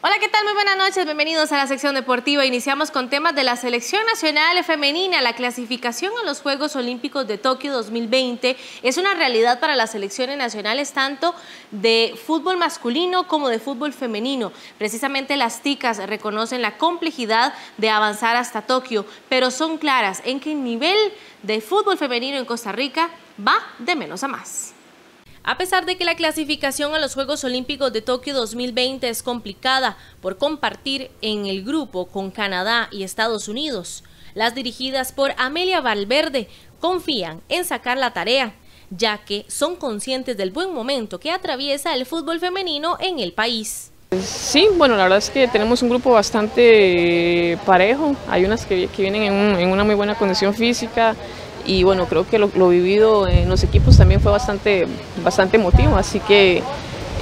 Hola, ¿qué tal? Muy buenas noches, bienvenidos a la sección deportiva. Iniciamos con temas de la selección nacional femenina. La clasificación a los Juegos Olímpicos de Tokio 2020 es una realidad para las selecciones nacionales tanto de fútbol masculino como de fútbol femenino. Precisamente las ticas reconocen la complejidad de avanzar hasta Tokio, pero son claras en que el nivel de fútbol femenino en Costa Rica va de menos a más. A pesar de que la clasificación a los Juegos Olímpicos de Tokio 2020 es complicada por compartir en el grupo con Canadá y Estados Unidos, las dirigidas por Amelia Valverde confían en sacar la tarea, ya que son conscientes del buen momento que atraviesa el fútbol femenino en el país. Sí, bueno, la verdad es que tenemos un grupo bastante parejo, hay unas que, vienen en una muy buena condición física, y bueno, creo que lo, vivido en los equipos también fue bastante, bastante emotivo, así que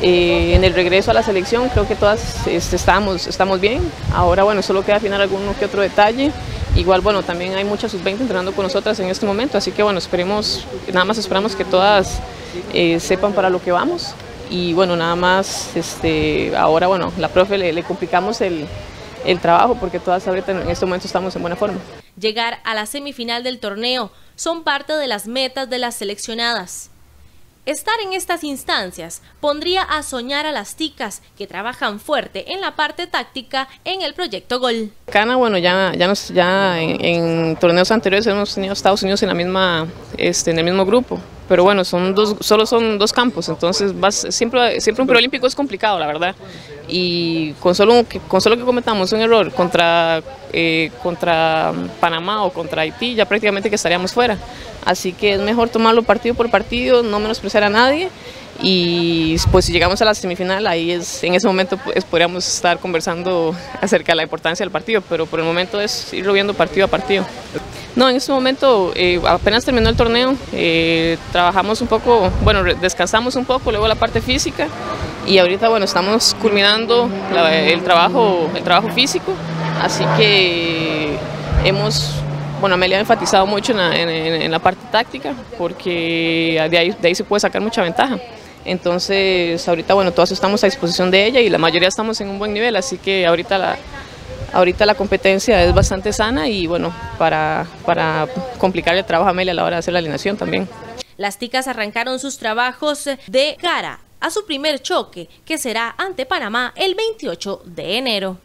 eh, en el regreso a la selección creo que todas este, estamos, bien, ahora bueno, solo queda afinar alguno que otro detalle, igual bueno, también hay muchas sub-20 entrenando con nosotras en este momento, así que bueno, esperemos, nada más esperamos que todas eh, sepan para lo que vamos. Y bueno, nada más, este, ahora bueno, la profe le, le complicamos el, el trabajo porque todas ahorita en este momento estamos en buena forma. Llegar a la semifinal del torneo son parte de las metas de las seleccionadas. Estar en estas instancias pondría a soñar a las ticas que trabajan fuerte en la parte táctica en el proyecto Gol. Cana, bueno, ya, ya, nos, ya en, torneos anteriores hemos tenido Estados Unidos en, la misma, este, en el mismo grupo, pero bueno, son dos, solo son dos campos, entonces vas, siempre, siempre un preolímpico es complicado, la verdad. Y con solo, con solo que cometamos un error contra, eh, contra Panamá o contra Haití, ya prácticamente que estaríamos fuera. Así que es mejor tomarlo partido por partido, no menospreciar a nadie y pues si llegamos a la semifinal ahí es en ese momento pues, podríamos estar conversando acerca de la importancia del partido pero por el momento es ir viendo partido a partido no, en este momento eh, apenas terminó el torneo, eh, trabajamos un poco, bueno, descansamos un poco, luego la parte física y ahorita, bueno, estamos culminando el, trabajo, el trabajo físico, así que hemos, bueno, Amelia ha enfatizado mucho en la, parte táctica porque de ahí, de ahí se puede sacar mucha ventaja. Entonces, ahorita, bueno, todos estamos a disposición de ella y la mayoría estamos en un buen nivel, así que ahorita la, Ahorita la competencia es bastante sana y bueno, para, para complicar el trabajo a Amelia a la hora de hacer la alineación también. Las ticas arrancaron sus trabajos de cara a su primer choque, que será ante Panamá el 28 de enero.